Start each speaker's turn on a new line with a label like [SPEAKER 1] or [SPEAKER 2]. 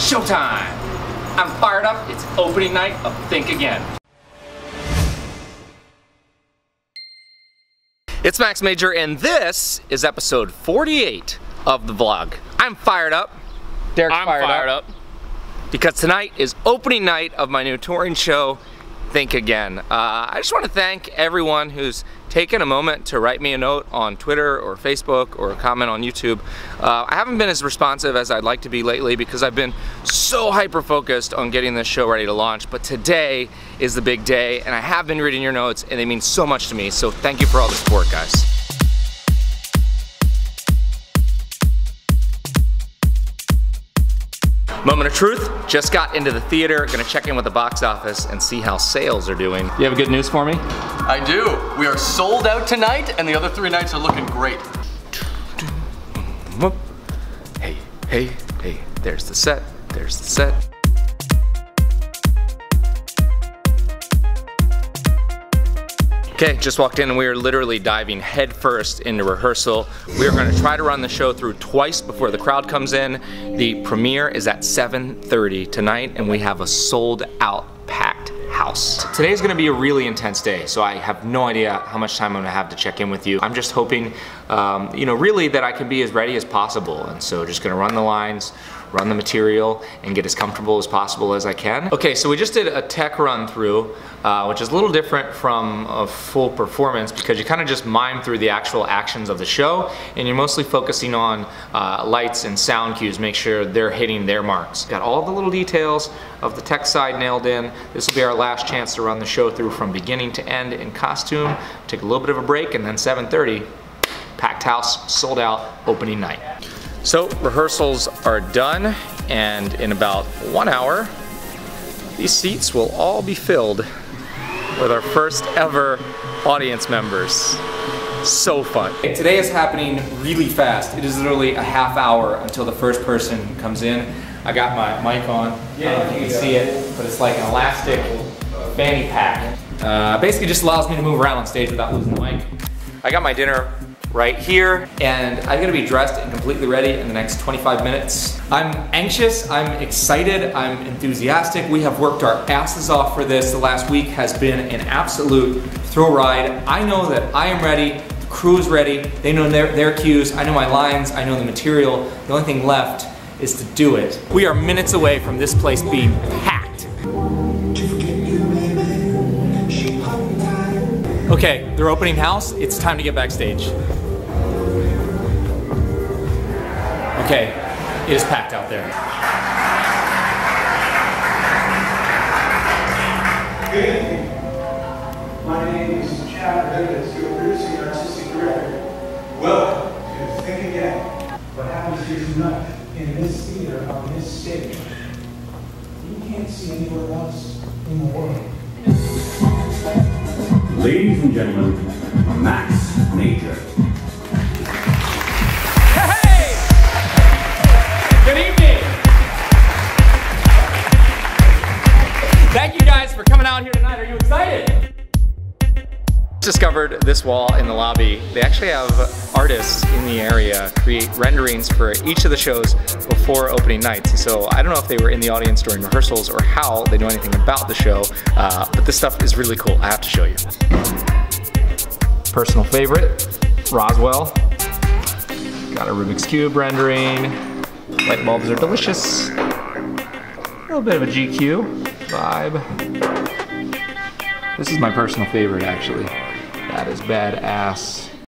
[SPEAKER 1] showtime. I'm fired up. It's opening night of Think Again. It's Max Major, and this is episode 48 of the vlog. I'm fired up. Derek's
[SPEAKER 2] I'm
[SPEAKER 1] fired,
[SPEAKER 2] fired
[SPEAKER 1] up.
[SPEAKER 2] up.
[SPEAKER 1] Because tonight is opening night of my new touring show, Think Again. Uh, I just want to thank everyone who's taken a moment to write me a note on Twitter or Facebook or a comment on YouTube. Uh, I haven't been as responsive as I'd like to be lately because I've been so hyper focused on getting this show ready to launch. But today is the big day and I have been reading your notes and they mean so much to me. So thank you for all the support, guys. Moment of truth, just got into the theater, gonna check in with the box office and see how sales are doing. You have good news for me?
[SPEAKER 2] I do. We are sold out tonight, and the other three nights are looking great.
[SPEAKER 1] Hey, hey, hey, there's the set, there's the set. Okay, just walked in and we are literally diving headfirst into rehearsal. We are gonna try to run the show through twice before the crowd comes in. The premiere is at 7.30 tonight and we have a sold out packed house. Today is gonna be a really intense day, so I have no idea how much time I'm gonna have to check in with you. I'm just hoping, um, you know, really that I can be as ready as possible. And so just gonna run the lines, run the material, and get as comfortable as possible as I can. Okay, so we just did a tech run through, uh, which is a little different from a full performance because you kind of just mime through the actual actions of the show, and you're mostly focusing on uh, lights and sound cues, make sure they're hitting their marks. Got all the little details of the tech side nailed in. This will be our last chance to run the show through from beginning to end in costume. Take a little bit of a break, and then 7.30, packed house, sold out, opening night. So rehearsals are done and in about one hour, these seats will all be filled with our first ever audience members. So fun. Today is happening really fast. It is literally a half hour until the first person comes in. I got my mic on. I don't know if you can see it, but it's like an elastic fanny pack. Uh, basically just allows me to move around on stage without losing the mic. I got my dinner right here and I'm gonna be dressed and completely ready in the next 25 minutes. I'm anxious, I'm excited, I'm enthusiastic. We have worked our asses off for this. The last week has been an absolute thrill ride. I know that I am ready, the crew is ready, they know their, their cues, I know my lines, I know the material. The only thing left is to do it. We are minutes away from this place being packed. Okay, they're opening house. It's time to get backstage. Okay, it is packed out there.
[SPEAKER 3] Good evening. My name is Chad Davis, your producing and artistic director. Welcome to Think Again. What happens here tonight in this theater on this stage, you can't see anywhere else in the world.
[SPEAKER 4] Ladies and gentlemen, Max Major.
[SPEAKER 1] Discovered this wall in the lobby. They actually have artists in the area create renderings for each of the shows before opening nights. So I don't know if they were in the audience during rehearsals or how they know anything about the show, uh, but this stuff is really cool. I have to show you. Personal favorite, Roswell. Got a Rubik's Cube rendering. Light bulbs are delicious. A little bit of a GQ vibe. This is my personal favorite actually. That is badass.